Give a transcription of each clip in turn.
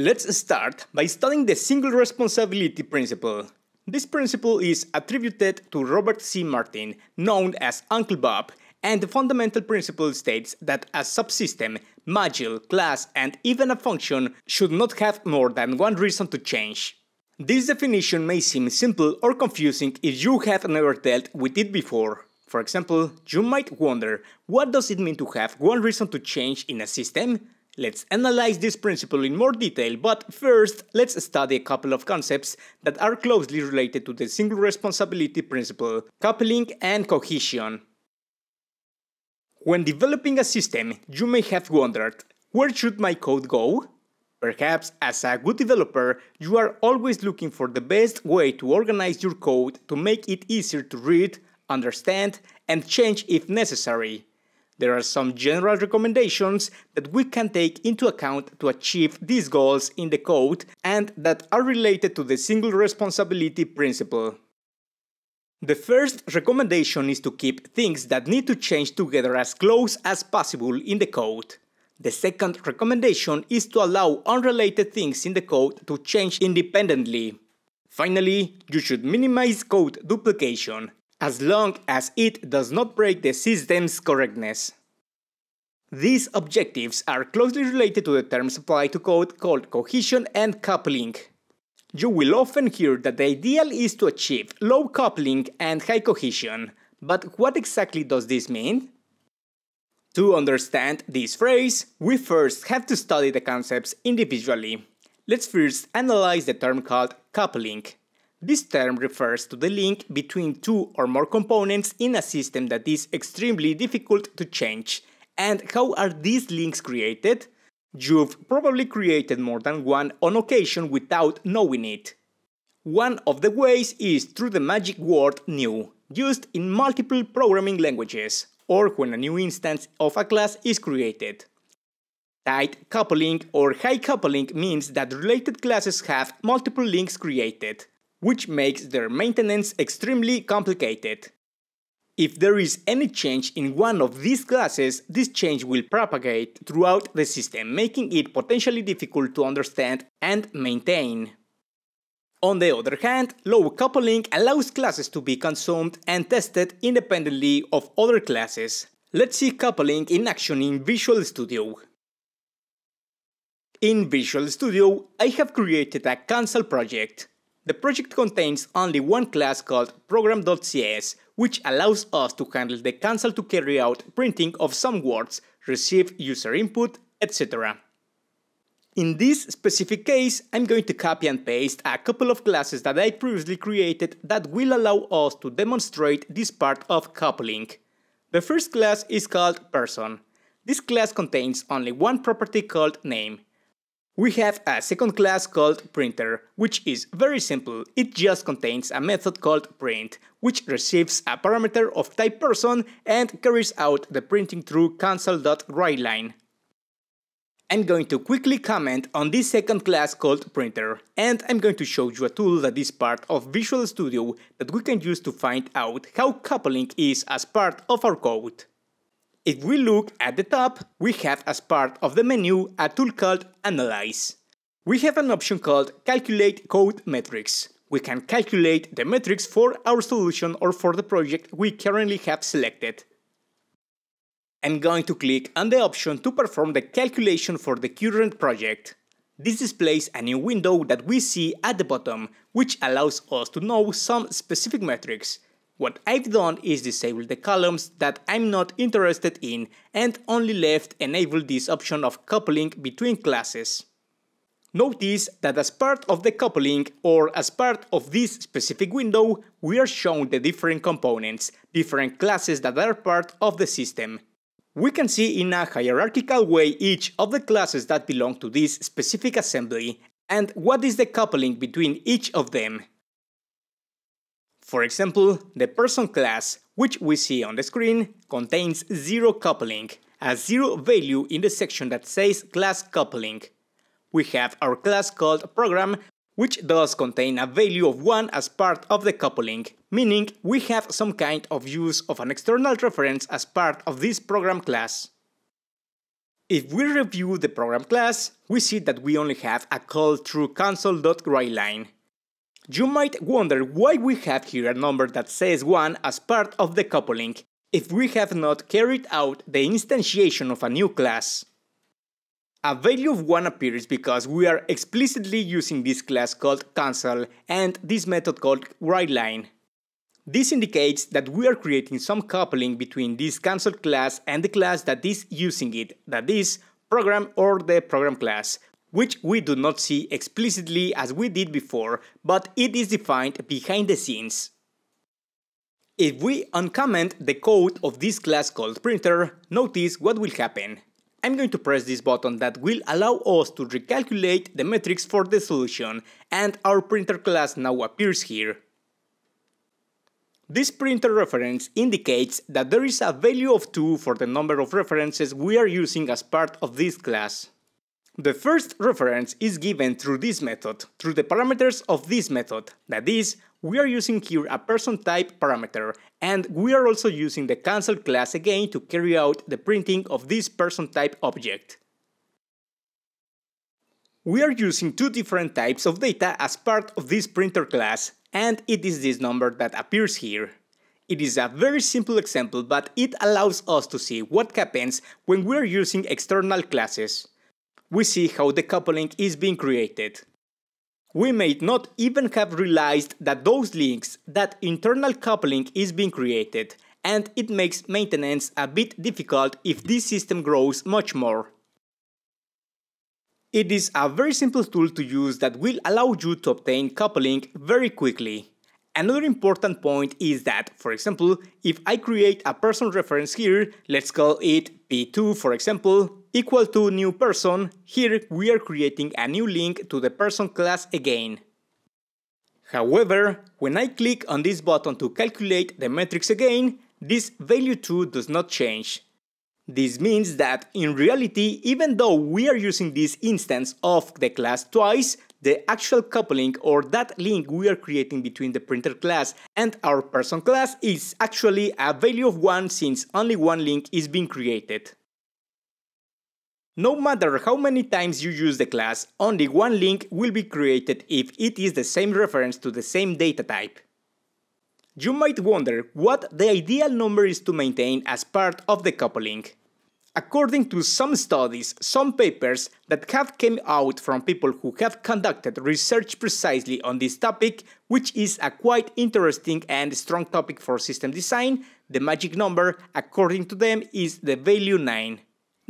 Let's start by studying the single responsibility principle. This principle is attributed to Robert C. Martin, known as Uncle Bob, and the fundamental principle states that a subsystem, module, class, and even a function should not have more than one reason to change. This definition may seem simple or confusing if you have never dealt with it before. For example, you might wonder, what does it mean to have one reason to change in a system? Let's analyze this principle in more detail, but first let's study a couple of concepts that are closely related to the single responsibility principle, coupling and cohesion. When developing a system, you may have wondered, where should my code go? Perhaps as a good developer, you are always looking for the best way to organize your code to make it easier to read, understand, and change if necessary. There are some general recommendations that we can take into account to achieve these goals in the code and that are related to the single responsibility principle. The first recommendation is to keep things that need to change together as close as possible in the code. The second recommendation is to allow unrelated things in the code to change independently. Finally, you should minimize code duplication as long as it does not break the system's correctness. These objectives are closely related to the terms applied to code called cohesion and coupling. You will often hear that the ideal is to achieve low coupling and high cohesion, but what exactly does this mean? To understand this phrase, we first have to study the concepts individually. Let's first analyze the term called coupling. This term refers to the link between two or more components in a system that is extremely difficult to change. And how are these links created? You've probably created more than one on occasion without knowing it. One of the ways is through the magic word new, used in multiple programming languages, or when a new instance of a class is created. Tight coupling or high coupling means that related classes have multiple links created, which makes their maintenance extremely complicated. If there is any change in one of these classes, this change will propagate throughout the system, making it potentially difficult to understand and maintain. On the other hand, low coupling allows classes to be consumed and tested independently of other classes. Let's see coupling in action in Visual Studio. In Visual Studio, I have created a console project. The project contains only one class called program.cs, which allows us to handle the console to carry out printing of some words, receive user input, etc. In this specific case, I'm going to copy and paste a couple of classes that I previously created that will allow us to demonstrate this part of coupling. The first class is called person. This class contains only one property called name. We have a second class called printer, which is very simple, it just contains a method called print, which receives a parameter of type person and carries out the printing through console.writeLine. I'm going to quickly comment on this second class called printer, and I'm going to show you a tool that is part of Visual Studio that we can use to find out how coupling is as part of our code. If we look at the top, we have as part of the menu a tool called Analyze. We have an option called Calculate Code Metrics. We can calculate the metrics for our solution or for the project we currently have selected. I'm going to click on the option to perform the calculation for the current project. This displays a new window that we see at the bottom, which allows us to know some specific metrics, what I've done is disable the columns that I'm not interested in and only left enable this option of coupling between classes. Notice that as part of the coupling or as part of this specific window, we are shown the different components, different classes that are part of the system. We can see in a hierarchical way each of the classes that belong to this specific assembly and what is the coupling between each of them. For example, the person class, which we see on the screen, contains zero coupling, a zero value in the section that says class coupling. We have our class called program, which does contain a value of 1 as part of the coupling, meaning we have some kind of use of an external reference as part of this program class. If we review the program class, we see that we only have a call through console.writeLine. You might wonder why we have here a number that says 1 as part of the coupling, if we have not carried out the instantiation of a new class. A value of 1 appears because we are explicitly using this class called console and this method called writeLine. This indicates that we are creating some coupling between this console class and the class that is using it, that is, program or the program class, which we do not see explicitly as we did before, but it is defined behind the scenes. If we uncomment the code of this class called printer, notice what will happen. I'm going to press this button that will allow us to recalculate the metrics for the solution, and our printer class now appears here. This printer reference indicates that there is a value of 2 for the number of references we are using as part of this class. The first reference is given through this method, through the parameters of this method, that is, we are using here a person type parameter, and we are also using the console class again to carry out the printing of this person type object. We are using two different types of data as part of this printer class, and it is this number that appears here. It is a very simple example, but it allows us to see what happens when we are using external classes we see how the coupling is being created. We may not even have realized that those links, that internal coupling is being created, and it makes maintenance a bit difficult if this system grows much more. It is a very simple tool to use that will allow you to obtain coupling very quickly. Another important point is that, for example, if I create a person reference here, let's call it P2 for example, equal to new person, here we are creating a new link to the person class again. However, when I click on this button to calculate the metrics again, this value 2 does not change. This means that in reality, even though we are using this instance of the class twice, the actual coupling or that link we are creating between the printer class and our person class is actually a value of 1 since only one link is being created. No matter how many times you use the class, only one link will be created if it is the same reference to the same data type. You might wonder what the ideal number is to maintain as part of the coupling. According to some studies, some papers that have come out from people who have conducted research precisely on this topic, which is a quite interesting and strong topic for system design, the magic number, according to them, is the value 9.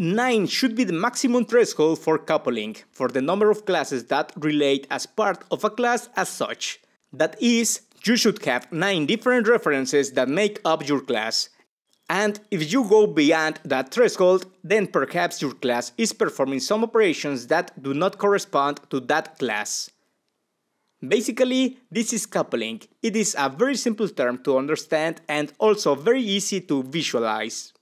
9 should be the maximum threshold for coupling, for the number of classes that relate as part of a class as such. That is, you should have 9 different references that make up your class, and if you go beyond that threshold, then perhaps your class is performing some operations that do not correspond to that class. Basically, this is coupling. It is a very simple term to understand and also very easy to visualize.